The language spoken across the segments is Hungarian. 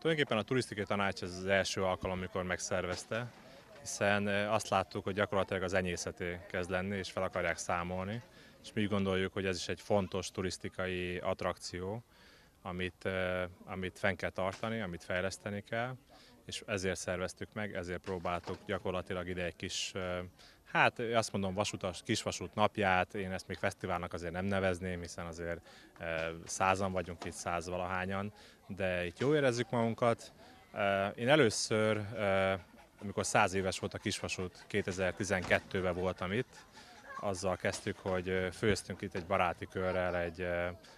Tulajdonképpen a turisztikai tanács ez az első alkalom, amikor megszervezte, hiszen azt láttuk, hogy gyakorlatilag az enyészeté kezd lenni, és fel akarják számolni, és mi gondoljuk, hogy ez is egy fontos turisztikai attrakció, amit, amit fenn kell tartani, amit fejleszteni kell, és ezért szerveztük meg, ezért próbáltuk gyakorlatilag ide egy kis, hát azt mondom vasutas, kisvasút napját, én ezt még fesztiválnak azért nem nevezném, hiszen azért százan vagyunk itt, száz valahányan, de itt jó érezzük magunkat. Én először, amikor száz éves volt a kisvasút, 2012-ben voltam itt, azzal kezdtük, hogy főztünk itt egy baráti körrel egy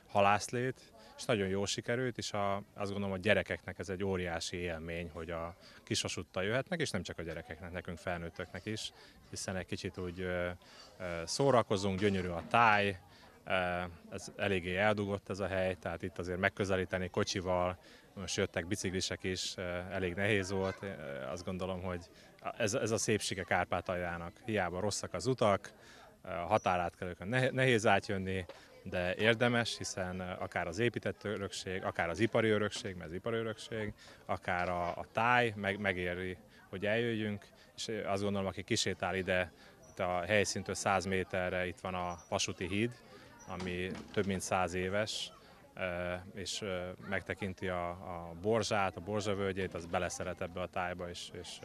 halászlét, és nagyon jó sikerült, és a, azt gondolom, hogy gyerekeknek ez egy óriási élmény, hogy a kisvasúttal jöhetnek, és nem csak a gyerekeknek, nekünk felnőttöknek is, hiszen egy kicsit úgy szórakozunk, gyönyörű a táj, ez eléggé eldugott ez a hely, tehát itt azért megközelíteni kocsival, most jöttek biciklisek is, elég nehéz volt. Azt gondolom, hogy ez, ez a szépsége Kárpátaljának. Hiába rosszak az utak, határátkelőkön nehéz átjönni, de érdemes, hiszen akár az épített örökség, akár az ipari örökség, mert az ipari örökség, akár a, a táj meg, megéri, hogy eljöjjünk, és azt gondolom, aki kisétál ide, itt a helyszíntől 100 méterre itt van a vasúti híd, ami több mint 100 éves, és megtekinti a, a borzsát, a borzsavölgyét, az beleszeret ebbe a tájba, és, és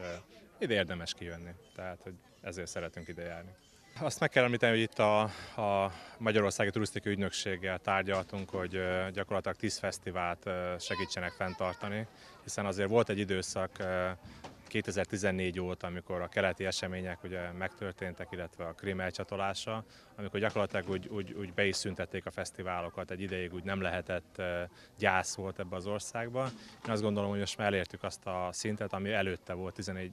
ide érdemes kijönni. Tehát, hogy ezért szeretünk ide járni. Azt meg kell említeni, hogy itt a, a Magyarországi Turisztikai Ügynökséggel tárgyaltunk, hogy gyakorlatilag 10 fesztivált segítsenek fenntartani, hiszen azért volt egy időszak 2014 óta, amikor a keleti események ugye megtörténtek, illetve a Krím elcsatolása, amikor gyakorlatilag úgy, úgy, úgy be is szüntették a fesztiválokat, egy ideig úgy nem lehetett gyász volt ebbe az országba. Én azt gondolom, hogy most már elértük azt a szintet, ami előtte volt 14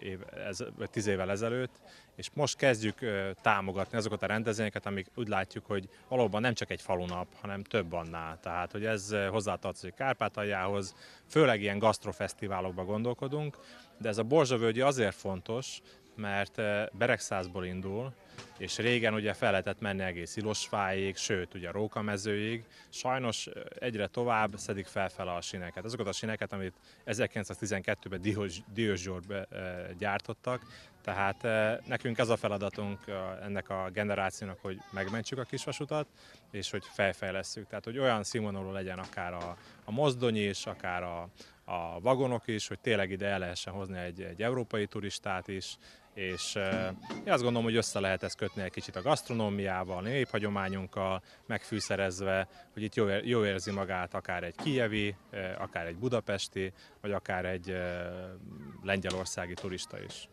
év, ez, 10 évvel ezelőtt, és most kezdjük támogatni azokat a rendezvényeket, amik úgy látjuk, hogy valóban nem csak egy falunap, hanem több annál. Tehát, hogy ez hozzátartozik Kárpátaljához, főleg ilyen gasztrofesztiválokban gondolkodunk, de ez a Borzsavölgyi azért fontos, mert Beregszázból indul, és régen ugye fel lehetett menni egész Ilosváig, sőt ugye Rókamezőig. Sajnos egyre tovább szedik felfele a sineket. Azokat a sineket, amit 1912-ben Diós Zsórbe gyártottak, tehát nekünk ez a feladatunk ennek a generációnak, hogy megmentsük a kisvasutat, és hogy felfejlesszük. Tehát, hogy olyan színvonalú legyen akár a, a mozdony is, akár a, a vagonok is, hogy tényleg ide el lehessen hozni egy, egy európai turistát is, és én azt gondolom, hogy össze lehet ezt kötni egy kicsit a gasztronómiával, néphagyományunkkal, megfűszerezve, hogy itt jó, érzi magát akár egy kijevi, akár egy budapesti, vagy akár egy lengyelországi turista is.